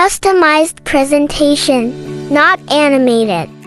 Customized presentation, not animated.